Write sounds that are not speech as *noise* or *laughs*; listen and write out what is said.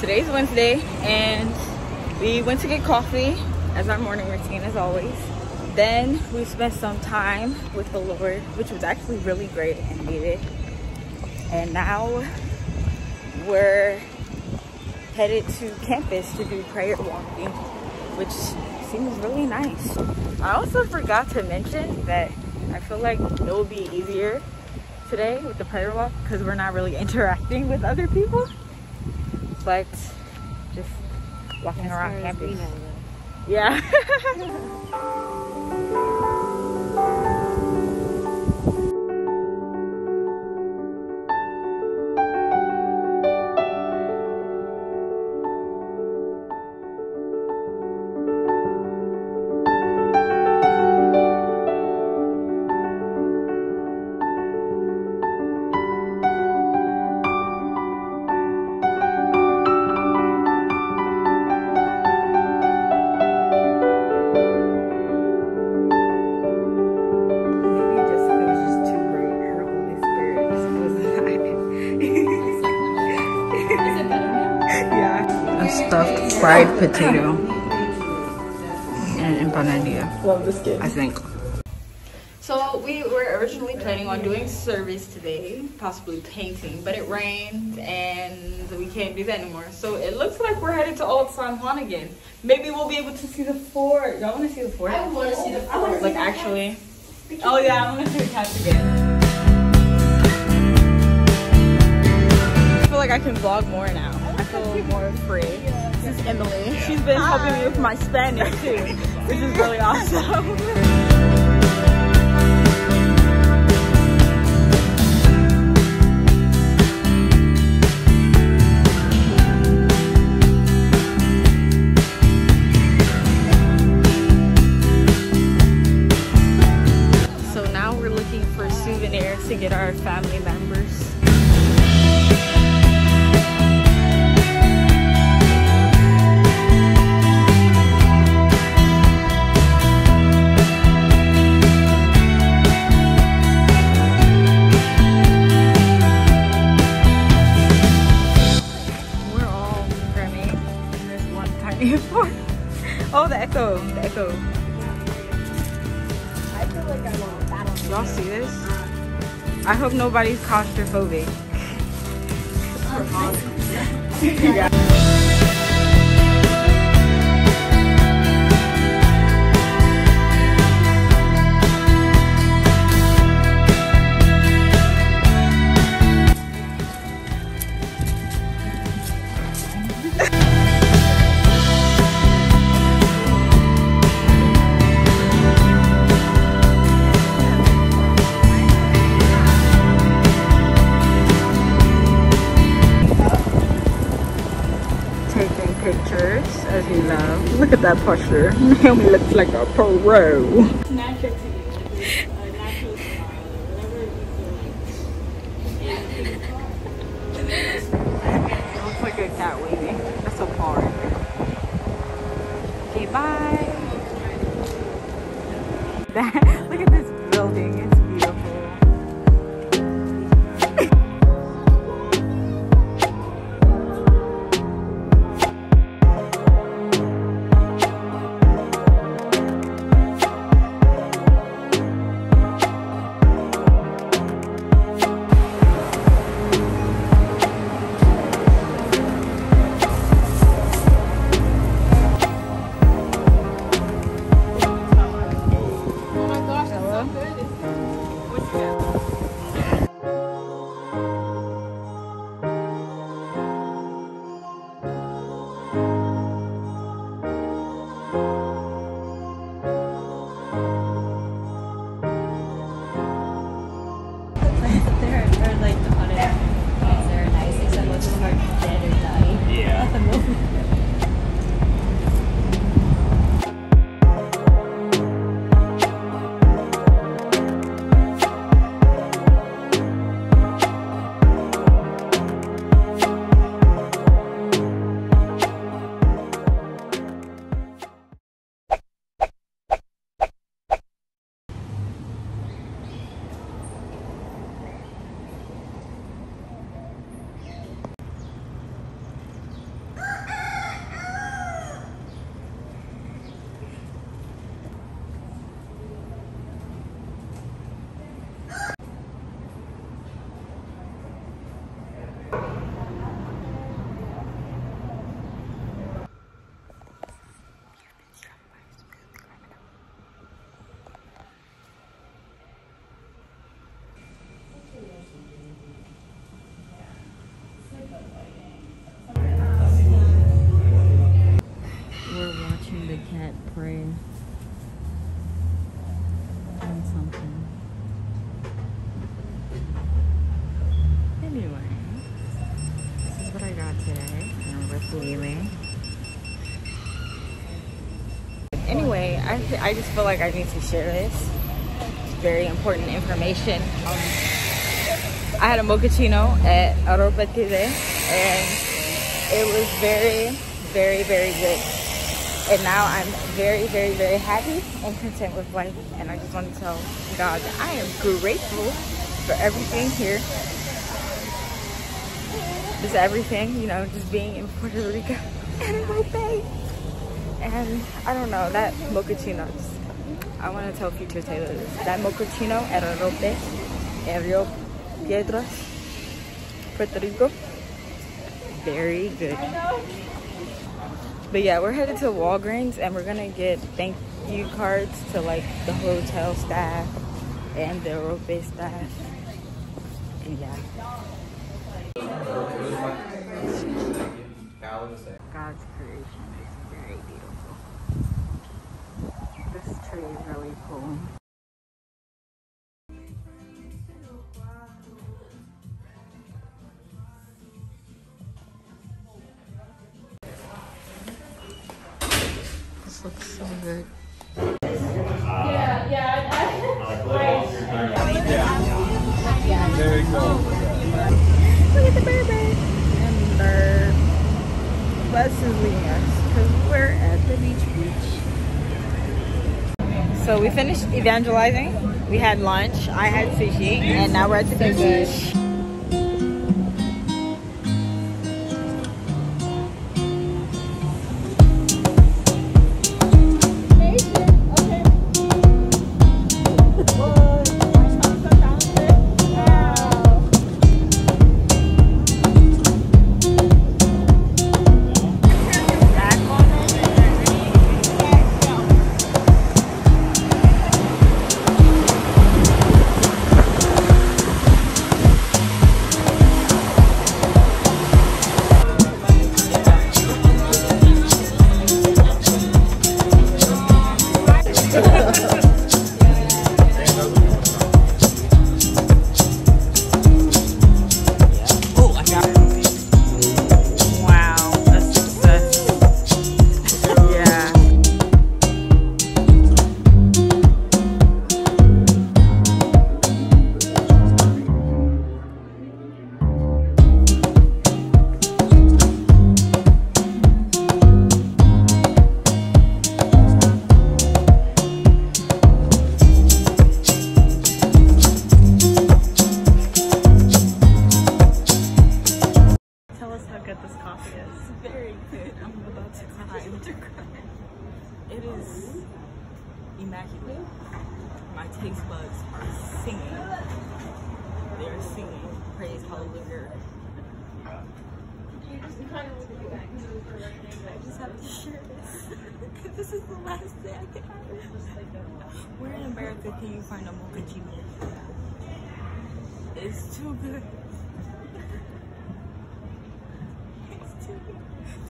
Today's Wednesday and we went to get coffee as our morning routine as always. Then we spent some time with the Lord, which was actually really great and needed. And now we're headed to campus to do prayer walking, which seems really nice. I also forgot to mention that I feel like it will be easier today with the prayer walk because we're not really *laughs* interacting with other people but just walking As around campus yeah *laughs* *laughs* stuffed fried potato and empanadilla. love this kid I think. so we were originally planning on doing service today possibly painting but it rained and we can't do that anymore so it looks like we're headed to old san juan again maybe we'll be able to see the fort y'all want to see the fort I want to see the fort. like actually oh yeah i want to see the cats again I feel like I can vlog more now. I feel more free. This is Emily. She's been helping me with my Spanish too, which is really awesome. *laughs* feel like I'm on a battle. Y'all see this? I hope nobody's claustrophobic. *laughs* As you love. Look at that posture. *laughs* Naomi looks like a pro. Looks like a cat waving. That's so far. Okay, bye. *laughs* Look at this Swimming. Anyway, I, I just feel like I need to share this. It's very important information. I had a mochaccino at Aropa and it was very, very, very good. And now I'm very, very, very happy and content with life. And I just want to tell God that I am grateful for everything here. Just everything, you know, just being in Puerto Rico *laughs* and in Aropa. And I don't know, that mochaccino, I want to tell Future Taylor this. That mochaccino at Arope, en Rio Piedras, Puerto Rico, very good. But yeah, we're headed to Walgreens and we're gonna get thank you cards to like the hotel staff and the Arope staff. And yeah. God's creation is very beautiful. This tree is really cool. This looks so good. *laughs* Look at the bird And the bus is leaving us because we're at the beach beach. So we finished evangelizing. We had lunch. I had sushi. And now we're at the beach. Immaculate. My taste buds are singing. They are singing. Praise hallelujah. I just have to share this. this is the last day I can have. Where in America can you find a mochaccino? It's too good.